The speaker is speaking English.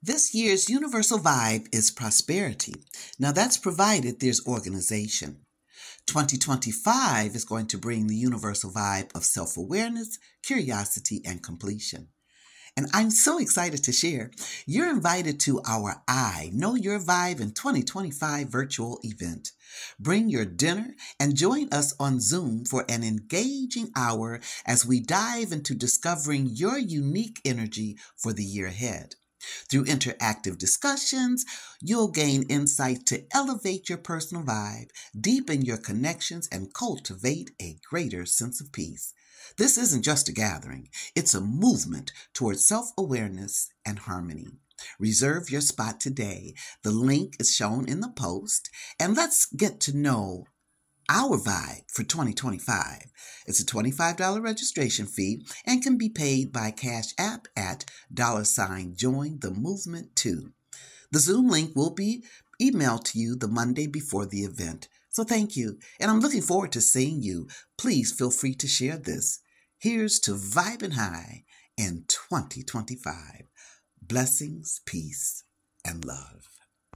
This year's universal vibe is prosperity. Now, that's provided there's organization. 2025 is going to bring the universal vibe of self awareness, curiosity, and completion. And I'm so excited to share. You're invited to our I Know Your Vibe in 2025 virtual event. Bring your dinner and join us on Zoom for an engaging hour as we dive into discovering your unique energy for the year ahead. Through interactive discussions, you'll gain insight to elevate your personal vibe, deepen your connections, and cultivate a greater sense of peace. This isn't just a gathering, it's a movement towards self awareness and harmony. Reserve your spot today. The link is shown in the post, and let's get to know our vibe for 2025. It's a $25 registration fee and can be paid by Cash App at dollar sign join the movement too. The Zoom link will be emailed to you the Monday before the event. So thank you, and I'm looking forward to seeing you. Please feel free to share this. Here's to vibing high in 2025. Blessings, peace, and love.